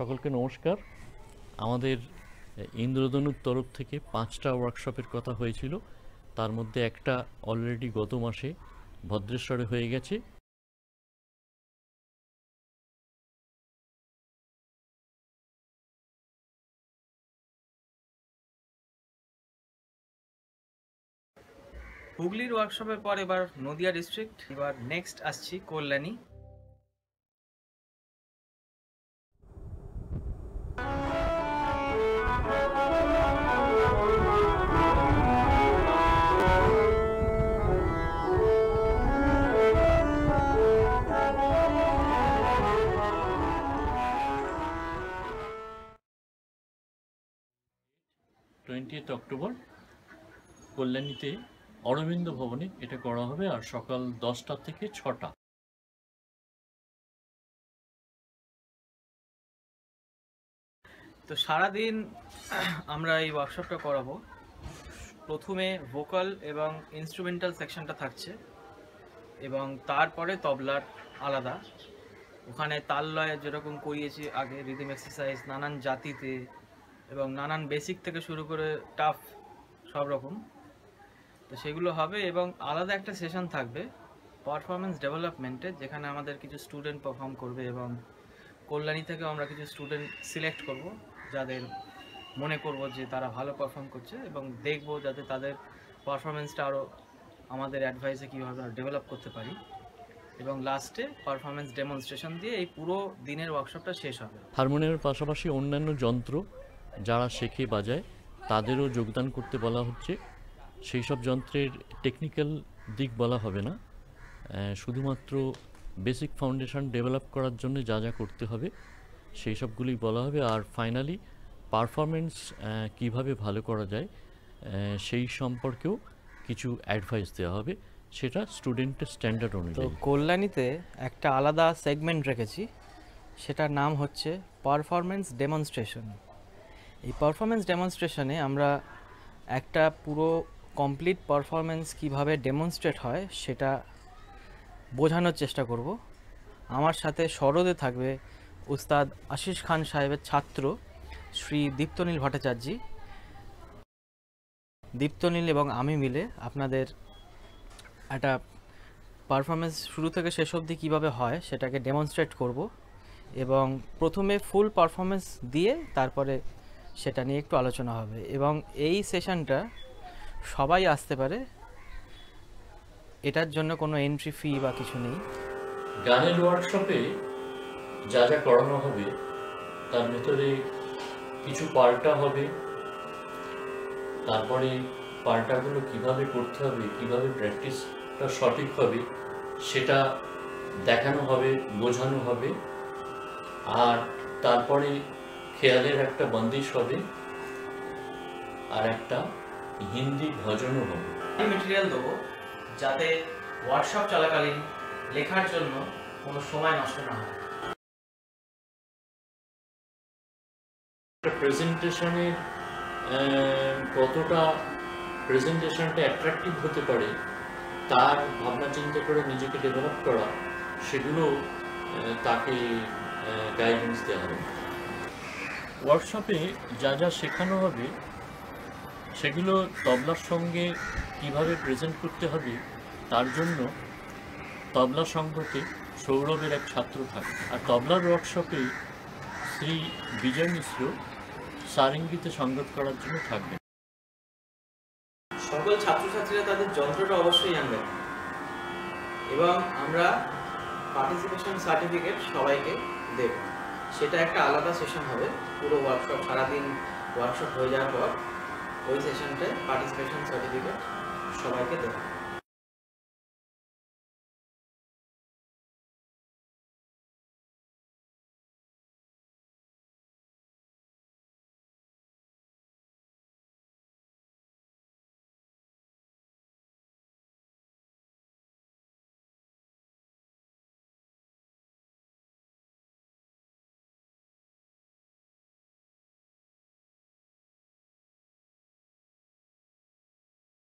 সকলকে নমস্কার। আমাদের ইন্দ্রধনুর তরফ থেকে পাঁচটা ওয়ার্কশপের কথা হয়েছিল। তার মধ্যে একটা অলরেডি গত মাসে ভদ্রেশ্বরে হয়ে গেছে। হুগলির ওয়ার্কশপের পর এবার নদিয়া ডিস্ট্রিক্ট এবার নেক্সট আসছি কল্যাণী। টোয়েন্টিয়েথ অক্টোবর কল্যাণীতে অরবিন্দ ভবনে এটা করা হবে আর সকাল দশটা থেকে ছটা। তো সারাদিন আমরা এই ওয়ার্কশপটা করাবো। প্রথমে ভোকাল এবং ইনস্ট্রুমেন্টাল সেকশনটা থাকছে এবং তারপরে তবলার আলাদা। ওখানে তাল লয় যেরকম করিয়েছি আগে রিদিম এক্সারসাইজ নানান জাতিতে এবং নানান বেসিক থেকে শুরু করে টাফ সব রকম। তো সেগুলো হবে এবং আলাদা একটা সেশন থাকবে পারফরমেন্স ডেভেলপমেন্টে যেখানে আমাদের কিছু স্টুডেন্ট পারফর্ম করবে এবং কল্যাণী থেকেও আমরা কিছু স্টুডেন্ট সিলেক্ট করব, যাদের মনে করব যে তারা ভালো পারফর্ম করছে এবং দেখব যাতে তাদের পারফরমেন্সটা আরও আমাদের অ্যাডভাইসে কীভাবে ডেভেলপ করতে পারি। এবং লাস্টে পারফরমেন্স ডেমনস্ট্রেশন দিয়ে এই পুরো দিনের ওয়ার্কশপটা শেষ হবে। হারমোনিয়ামের পাশাপাশি অন্যান্য যন্ত্র যারা শেখে বাজায় তাদেরও যোগদান করতে বলা হচ্ছে। সেই সব যন্ত্রের টেকনিক্যাল দিক বলা হবে না। শুধুমাত্র বেসিক ফাউন্ডেশন ডেভেলপ করার জন্য যা যা করতে হবে সেই সবগুলি বলা হবে। আর ফাইনালি পারফরমেন্স কীভাবে ভালো করা যায় সেই সম্পর্কেও কিছু অ্যাডভাইস দেওয়া হবে। সেটা স্টুডেন্টের স্ট্যান্ডার্ড তো অনুযায়ী। কল্যাণীতে একটা আলাদা সেগমেন্ট রেখেছি। সেটার নাম হচ্ছে পারফরমেন্স ডেমনস্ট্রেশন এই পারফরমেন্স ডেমনস্ট্রেশনে আমরা একটা পুরো কমপ্লিট পারফরমেন্স কীভাবে ডেমনস্ট্রেট হয় সেটা বোঝানোর চেষ্টা করব। আমার সাথে সরদে থাকবে উস্তাদ আশিস খান সাহেবের ছাত্র শ্রী দীপ্তনীল ভট্টাচার্যী। দীপ্তনীল এবং আমি মিলে আপনাদের একটা পারফরমেন্স শুরু থেকে শেষ অবধি কীভাবে হয় সেটাকে ডেমনস্ট্রেট করব এবং প্রথমে ফুল পারফরমেন্স দিয়ে তারপরে সেটা নিয়ে একটু আলোচনা হবে। এবং এই সেশনটা সবাই আসতে পারে। এটার জন্য কোনো এন্ট্রি ফি বা কিছু নেই। গানের ওয়ার্কশপে যা যা করানো হবে, তার ভেতরে কিছু পাল্টা হবে। তারপরে পাল্টাগুলো কীভাবে করতে হবে, কীভাবে প্র্যাকটিসটা সঠিক হবে, সেটা দেখানো হবে, বোঝানো হবে। আর তারপরে খেয়ালের একটা বন্দিশ হবে আর একটা হিন্দি ভজনও হবে। মেটেরিয়াল দেবো যাতে ওয়ার্কশপ চলাকালীন লেখার জন্য কোনো সময় নষ্ট না হয়। প্রেজেন্টেশনের কতটা প্রেজেন্টেশনটা অ্যাট্রাকটিভ হতে পারে তার ভাবনা চিন্তা করে নিজেকে ডেভেলপ করা সেগুলো তাকে গাইডেন্স দেওয়া হবে। ওয়ার্কশপে যা যা শেখানো হবে, সেগুলো তবলার সঙ্গে কীভাবে প্রেজেন্ট করতে হবে, তার জন্য তবলা সংঘতে সৌরভের এক ছাত্র থাকে। আর তবলার ওয়ার্কশপে শ্রী বিজয় মিশ্র সারেঙ্গিতে সঙ্গত করার জন্য থাকবেন। সকল ছাত্রছাত্রীরা তাদের যন্ত্রটা অবশ্যই আনবেন। এবং আমরা পার্টিসিপেশন সার্টিফিকেট সবাইকে দেব। সেটা একটা আলাদা সেশন হবে। পুরো ওয়ার্কশপ সারাদিন ওয়ার্কশপ হয়ে যাওয়ার পর ওই সেশনটায় পার্টিসিপেশন সার্টিফিকেট সবাইকে দেবো